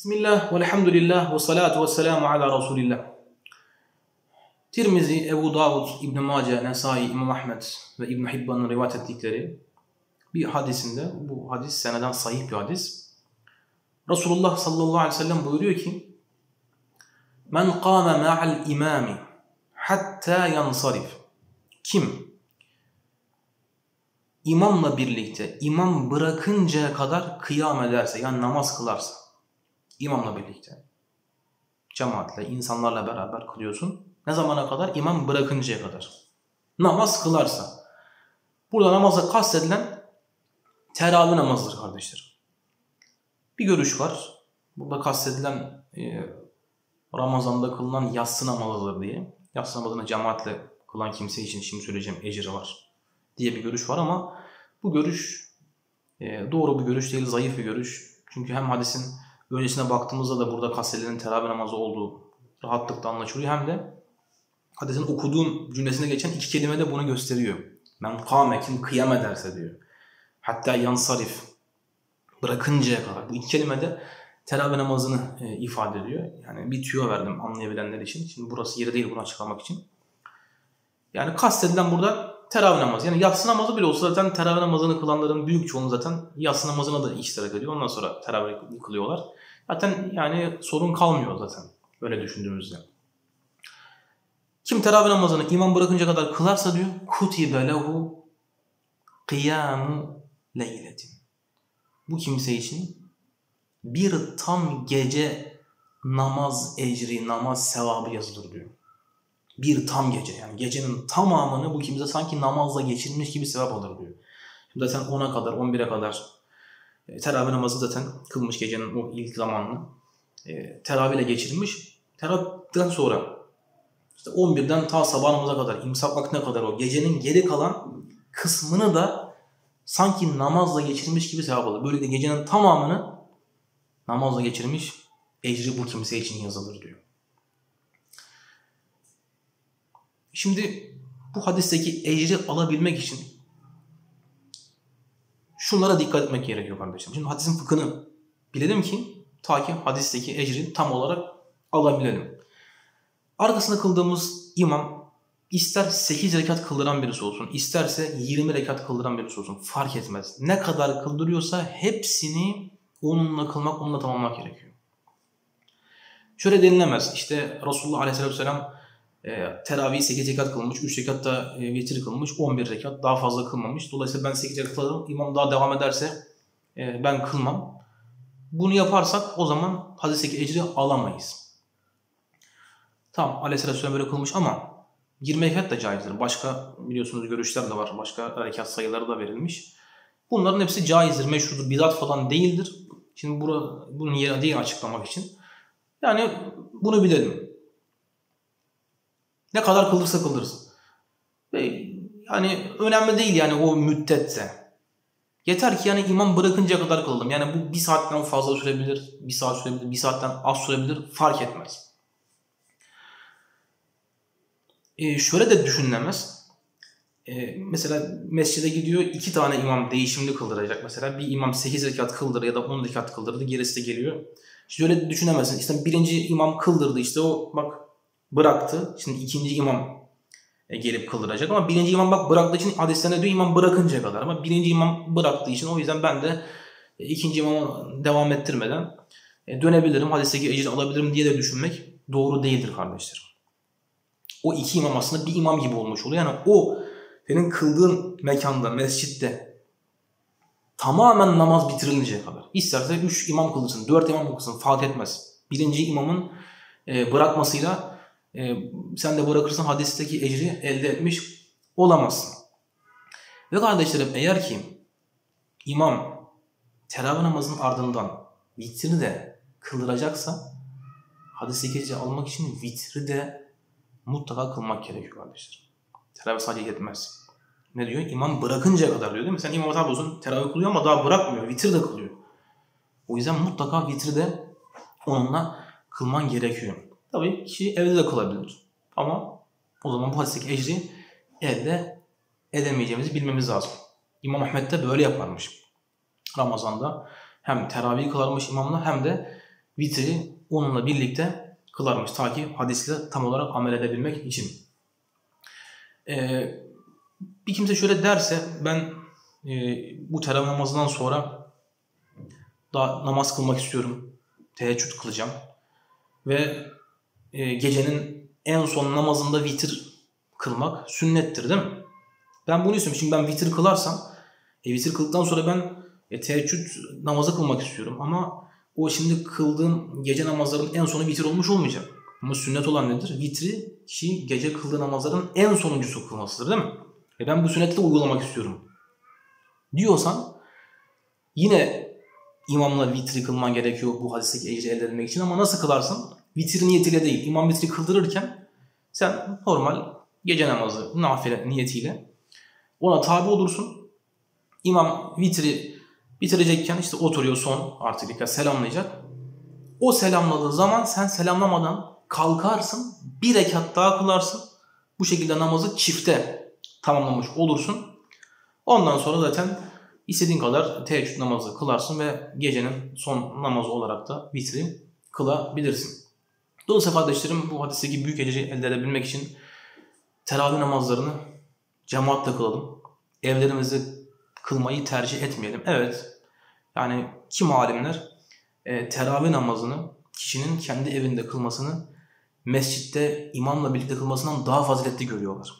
Bismillah, velhamdülillah, ve salatu ve selamu ala Resulillah. Tirmizi, Ebu Davud, İbn Mace, Nesai, İmam Ahmet ve İbn Hibban'ın rivayet ettikleri bir hadisinde, bu hadis seneden sahih bir hadis. Resulullah sallallahu aleyhi ve sellem buyuruyor ki, Men kâme ma'al imami hatta yansarif. Kim? İmamla birlikte, imam bırakıncaya kadar kıyam ederse, yani namaz kılarsa, imamla birlikte, cemaatle, insanlarla beraber kılıyorsun. Ne zamana kadar? İmam bırakıncaya kadar. Namaz kılarsa. Burada namaza kastedilen teravih namazıdır kardeşler. Bir görüş var. Burada kastedilen e, Ramazan'da kılınan yatsı namazıdır diye. Yatsı namazını cemaatle kılan kimse için şimdi söyleyeceğim ecri var diye bir görüş var ama bu görüş e, doğru bir görüş değil, zayıf bir görüş. Çünkü hem hadisin öncesine baktığımızda da burada kastedilen teravih namazı olduğu rahatlıkla anlaşılıyor hem de hadisin okuduğum cümlesine geçen iki kelime de bunu gösteriyor. Men kâme kim kıyam ederse diyor. Hatta yansarif bırakıncaya kadar. Bu iki kelime de teravih namazını e, ifade ediyor. Yani bir tüyo verdim anlayabilenler için. Şimdi burası yeri değil bunu açıklamak için. Yani kastedilen burada teravih namazı. Yani yatsı namazı bile olsa zaten teravih namazını kılanların büyük çoğunluğu zaten yatsı namazına da iştirak ediyor. Ondan sonra teravih kılıyorlar. Zaten yani sorun kalmıyor zaten. Öyle düşündüğümüzde. Kim teravih namazını imam bırakınca kadar kılarsa diyor kutibe lehu kıyamu leyletin. Bu kimse için bir tam gece namaz ecri, namaz sevabı yazılır diyor. Bir tam gece yani gecenin tamamını bu kimse sanki namazla geçirmiş gibi sevap alır diyor. Şimdi zaten 10'a kadar, 11'e kadar e, teravih namazı zaten kılmış gecenin o ilk zamanını. E, teravihle geçirmiş. Teravihden sonra işte 11'den ta sabah namaza kadar, imsak vaktine kadar o gecenin geri kalan kısmını da sanki namazla geçirmiş gibi sevap alır. Böylelikle gecenin tamamını namazla geçirmiş ecri bu kimse için yazılır diyor. Şimdi bu hadisteki ecri alabilmek için şunlara dikkat etmek gerekiyor kardeşim. Şimdi hadisin fıkhını bilelim ki ta ki hadisteki ecri tam olarak alabilelim. Arkasında kıldığımız imam ister 8 rekat kıldıran birisi olsun, isterse 20 rekat kıldıran birisi olsun fark etmez. Ne kadar kıldırıyorsa hepsini onunla kılmak, onunla tamamlamak gerekiyor. Şöyle denilemez. İşte Resulullah Aleyhisselatü Vesselam e, teravih 8 rekat kılmış, 3 rekat da e, vitir kılmış, 11 rekat daha fazla kılmamış. Dolayısıyla ben 8 rekat kılarım, imam daha devam ederse e, ben kılmam. Bunu yaparsak o zaman hadisteki ecri alamayız. Tamam aleyhissalatü böyle kılmış ama 20 rekat da caizdir. Başka biliyorsunuz görüşler de var. Başka rekat sayıları da verilmiş. Bunların hepsi caizdir, meşrudur, bidat falan değildir. Şimdi bura, bunun yeri değil açıklamak için. Yani bunu bilelim. Ne kadar kılırsa kılırsın. Ve yani önemli değil yani o müddetse. Yeter ki yani imam bırakınca kadar kılalım. Yani bu bir saatten fazla sürebilir, bir saat sürebilir, bir saatten az sürebilir fark etmez. Ee, şöyle de düşünülemez. Ee, mesela mescide gidiyor iki tane imam değişimli kıldıracak. Mesela bir imam 8 rekat kıldırır ya da 10 rekat kıldırdı gerisi de geliyor. Şimdi öyle düşünemezsin. İşte birinci imam kıldırdı işte o bak bıraktı. Şimdi ikinci imam e, gelip kıldıracak ama birinci imam bak bıraktığı için hadislerine diyor imam bırakıncaya kadar ama birinci imam bıraktığı için o yüzden ben de e, ikinci imamı devam ettirmeden e, dönebilirim hadisteki ecri alabilirim diye de düşünmek doğru değildir kardeşler. O iki imam aslında bir imam gibi olmuş oluyor. Yani o senin kıldığın mekanda, mescitte tamamen namaz bitirilinceye kadar. İsterse üç imam kılırsın, dört imam kılırsın fark etmez. Birinci imamın bırakmasıyla e, sen de bırakırsan hadisteki ecri elde etmiş olamazsın. Ve kardeşlerim eğer ki imam teravih namazının ardından vitri de kıldıracaksa hadisteki ecri almak için vitri de mutlaka kılmak gerekiyor kardeşler. Teravih sadece yetmez. Ne diyor? İmam bırakıncaya kadar diyor değil mi? Sen imam hatap olsun teravih kılıyor ama daha bırakmıyor. Vitir de kılıyor. O yüzden mutlaka vitri de onunla kılman gerekiyor. Tabii kişi evde de kılabilir. Ama o zaman bu hadisteki ecri elde edemeyeceğimizi bilmemiz lazım. İmam Ahmet de böyle yaparmış. Ramazan'da hem teravih kılarmış imamla hem de vitri onunla birlikte kılarmış. Ta ki hadisle tam olarak amel edebilmek için. Ee, bir kimse şöyle derse ben e, bu teravih namazından sonra daha namaz kılmak istiyorum. Teheccüd kılacağım. Ve e, gecenin en son namazında vitir kılmak sünnettir değil mi? Ben bunu istiyorum. Şimdi ben vitir kılarsam e, vitir kıldıktan sonra ben e, teheccüd namazı kılmak istiyorum. Ama o şimdi kıldığım gece namazların en sonu vitir olmuş olmayacak. Ama sünnet olan nedir? Vitri kişi gece kıldığı namazların en sonuncusu kılmasıdır değil mi? E ben bu sünneti de uygulamak istiyorum. Diyorsan yine imamla vitri kılman gerekiyor bu hadisteki ecri elde etmek için ama nasıl kılarsın? Vitir niyetiyle değil. İmam vitri kıldırırken sen normal gece namazı nafile niyetiyle ona tabi olursun. İmam vitri bitirecekken işte oturuyor son artık dikkat selamlayacak. O selamladığı zaman sen selamlamadan kalkarsın bir rekat daha kılarsın. Bu şekilde namazı çifte tamamlamış olursun. Ondan sonra zaten istediğin kadar teheccüd namazı kılarsın ve gecenin son namazı olarak da vitri kılabilirsin. Dolayısıyla kardeşlerim bu hadisteki büyük ecri elde edebilmek için teravih namazlarını cemaatle kılalım. Evlerimizde kılmayı tercih etmeyelim. Evet yani kim alimler e, teravih namazını kişinin kendi evinde kılmasını mescitte imamla birlikte kılmasından daha faziletli görüyorlar.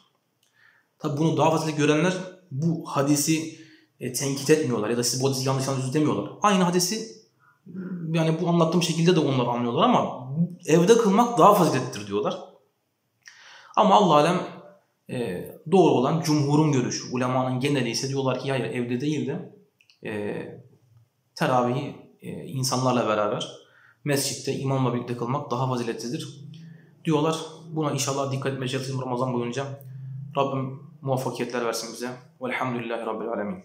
Tabi bunu daha faziletli görenler bu hadisi e, tenkit etmiyorlar ya da siz bu hadisi yanlış anlıyorsunuz demiyorlar. Aynı hadisi yani bu anlattığım şekilde de onlar anlıyorlar ama evde kılmak daha faziletlidir diyorlar. Ama Allah alem e, doğru olan cumhurun görüşü. Ulemanın geneli ise diyorlar ki hayır evde değil de e, teravihi e, insanlarla beraber mescitte imamla birlikte kılmak daha faziletlidir diyorlar. Buna inşallah dikkat etmeye çalışalım Ramazan boyunca. Rabbim muvaffakiyetler versin bize. Velhamdülillahi Rabbil Alemin.